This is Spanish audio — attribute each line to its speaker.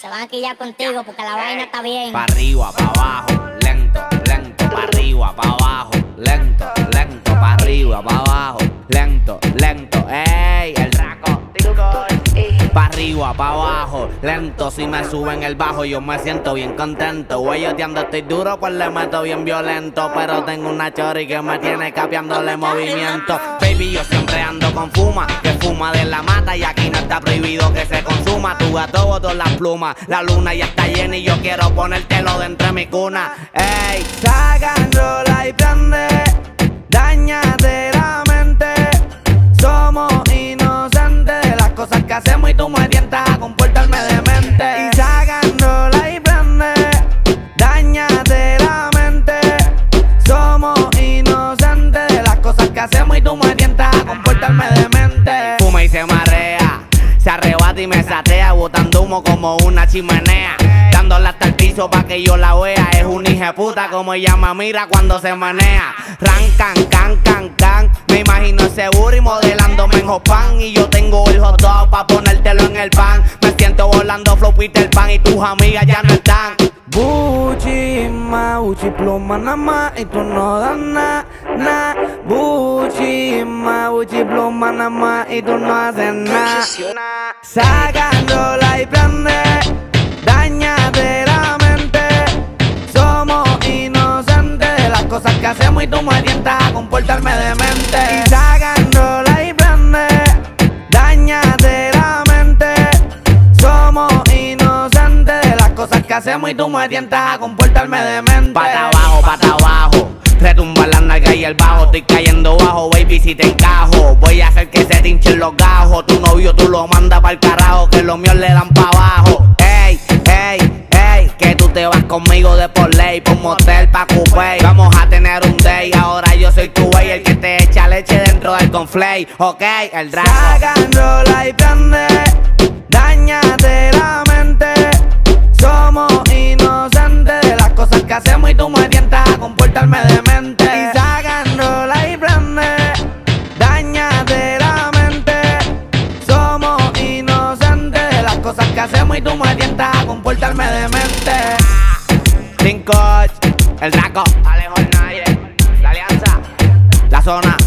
Speaker 1: Se van a quillar contigo porque la vaina está bien.
Speaker 2: Pa' arriba, pa' abajo, lento, lento, pa' arriba, pa' abajo, lento, lento, pa' arriba, pa' abajo, lento, lento, ey, el pa' arriba, pa' abajo, lento, si me suben el bajo yo me siento bien contento, guayoteando estoy duro pues le meto bien violento, pero tengo una chori que me tiene capeándole movimiento, baby yo siempre ando con fuma, que fuma de la mata. Y aquí no está prohibido que se consuma, tu gato botó las plumas, la luna ya está llena y yo quiero ponértelo dentro de mi cuna, ey, rola y prende, hacemos y tú me tientas a comportarme demente. Fuma y se marea, se arrebata y me satea, botando humo como una chimenea. Dándola hasta el piso pa' que yo la vea. Es un hija puta como ella me mira cuando se manea. Ran, can, can, can, can. Me imagino seguro y modelándome en Jopan. Y yo tengo el hot dog pa' ponértelo en el pan. Me siento volando flow Peter Pan y tus amigas ya no están. Buchi, ma, buchi, pluma nada más y tú no das nada, na. Buchi, ma, buchi, pluma nada más y tú no haces nada. Sacándola y prende, dañate la mente. Somos inocentes de las cosas que hacemos y tú me tientas a comportarme demente. Y sacándola que hacemos y tú me tientas a comportarme demente. Pata abajo, pata abajo. Retumba la nalga y el bajo, estoy cayendo bajo, baby, si te encajo. Voy a hacer que se te hinchen los gajos. Tu novio tú lo mandas pa'l carajo, que los míos le dan pa' abajo. Ey, ey, ey, que tú te vas conmigo de por ley, por motel, pa' coupé. Vamos a tener un day, ahora yo soy tu wey, el que te echa leche dentro del conflay. Ok, el. Sacan rola y prende, que hacemos y tú me tientas a comportarme demente. Y sacan rola y prende, dañate la mente. Somos inocentes de las cosas que hacemos y tú me tientas a comportarme demente. Sin el Draco, Alejo Nayer, la Alianza, la zona.